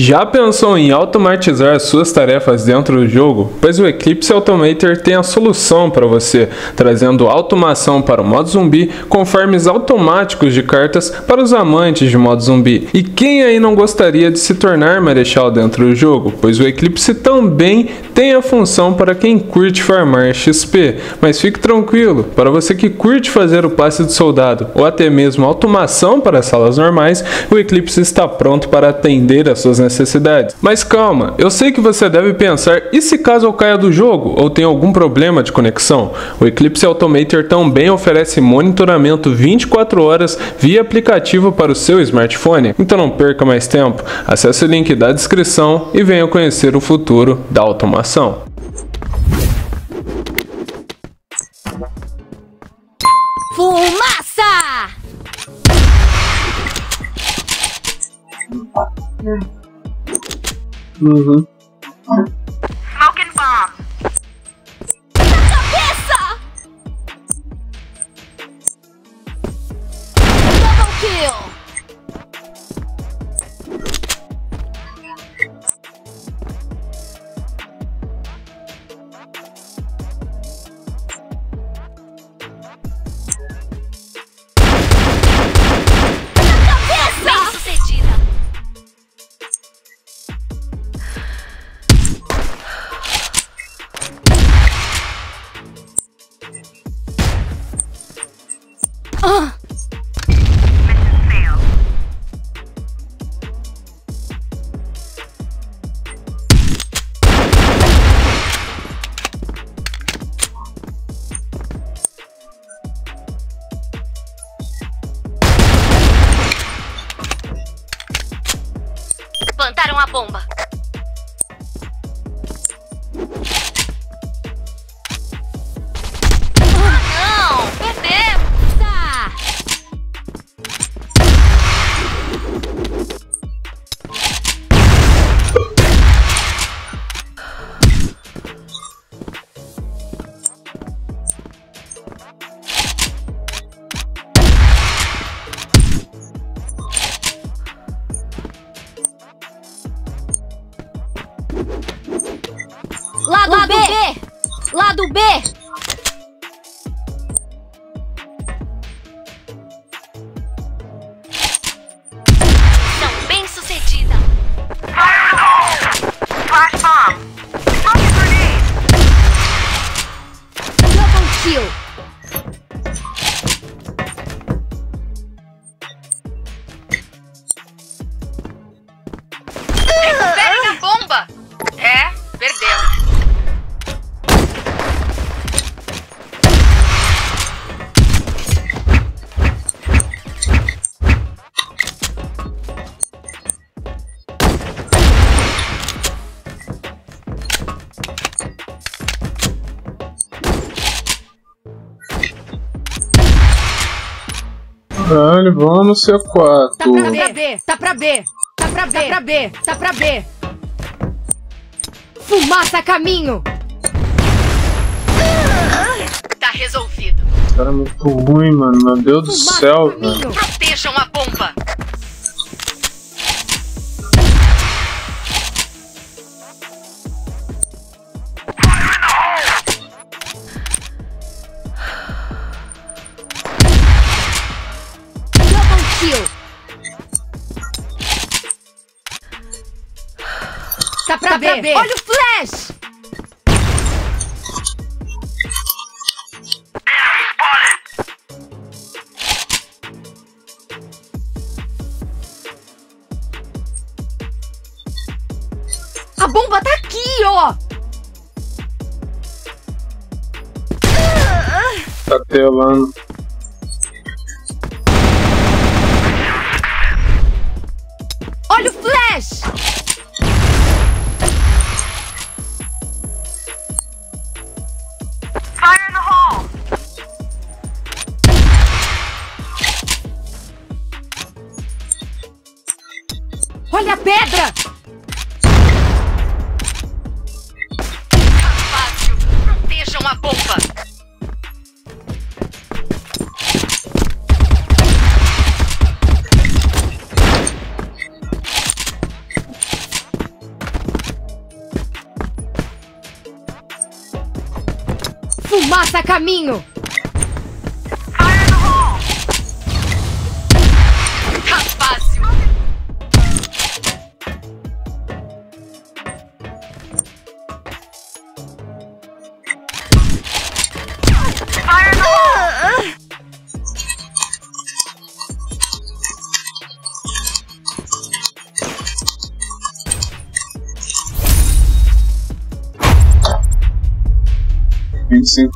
Já pensou em automatizar suas tarefas dentro do jogo? Pois o Eclipse Automator tem a solução para você, trazendo automação para o modo zumbi com farms automáticos de cartas para os amantes de modo zumbi. E quem aí não gostaria de se tornar marechal dentro do jogo? Pois o Eclipse também tem a função para quem curte farmar XP. Mas fique tranquilo, para você que curte fazer o passe de soldado ou até mesmo automação para salas normais, o Eclipse está pronto para atender as suas necessidades necessidades. Mas calma, eu sei que você deve pensar, e se caso eu caia do jogo ou tenha algum problema de conexão? O Eclipse Automator também oferece monitoramento 24 horas via aplicativo para o seu smartphone. Então não perca mais tempo, acesse o link da descrição e venha conhecer o futuro da automação. Fumaça! Uhum. Plantaram a bomba. Lado B! Caralho, vamos Tá pra C4. B, tá pra B, tá pra B, tá pra B, tá pra B. Fumaça a caminho! Tá resolvido. Cara, é muito ruim, mano. Meu Deus do Fumaça céu, a velho. caminho! Protejam a bomba. Double kill! Tá pra, B. Olha o flash! A bomba tá aqui, ó! Tá telando. pedra! Fácil! Protejam a bomba! Fumaça caminho! 25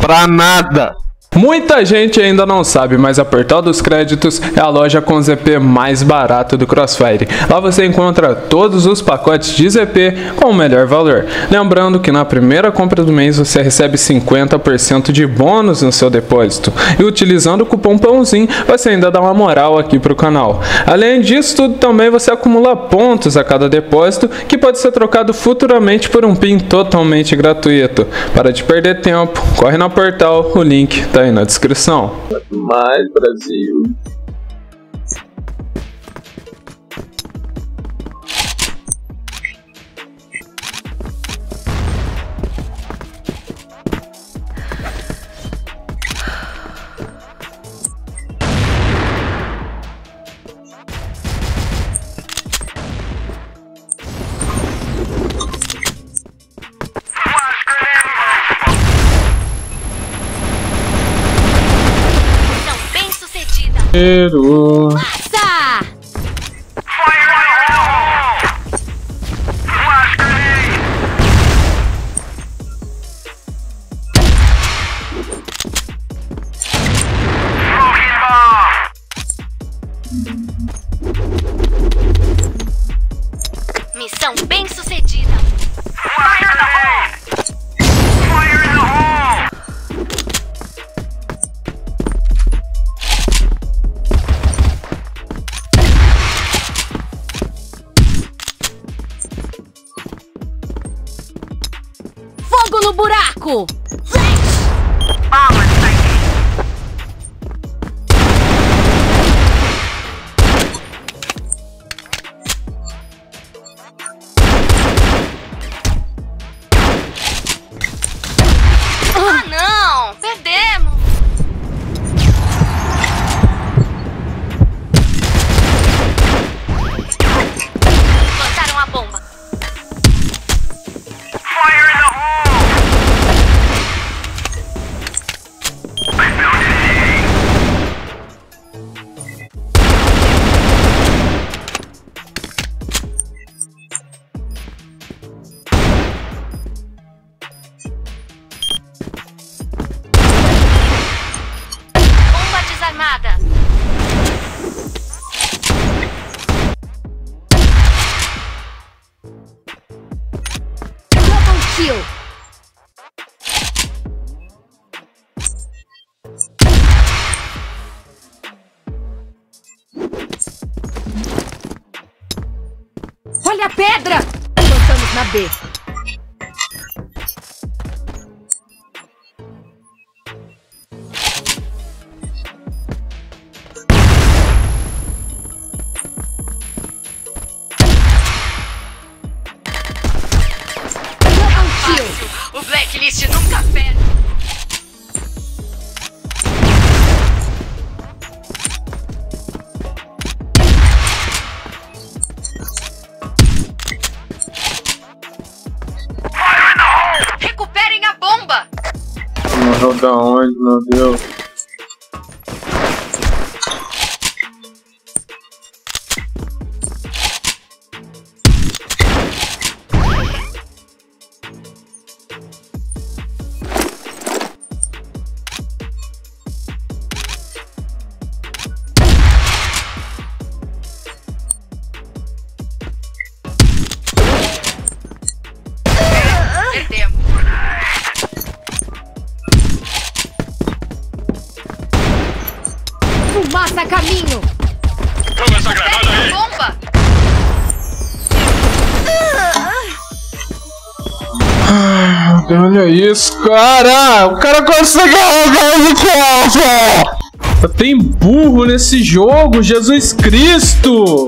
Pra nada! Muita gente ainda não sabe, mas a Portal dos Créditos é a loja com ZP mais barato do Crossfire. Lá você encontra todos os pacotes de ZP com o melhor valor. Lembrando que na primeira compra do mês você recebe 50% de bônus no seu depósito. E utilizando o cupom PÃOZINho você ainda dá uma moral aqui pro canal. Além disso tudo também você acumula pontos a cada depósito que pode ser trocado futuramente por um PIN totalmente gratuito. Para de perder tempo, corre na Portal, o link tá aí na descrição. Mais Brasil. Pero no Olha a pedra! Avançamos na B. Morreu da onde, meu Deus? Fumaça a caminho! Recuperem a bomba! Olha isso, cara! O cara consegue arrancar de casa! Tem burro nesse jogo, Jesus Cristo!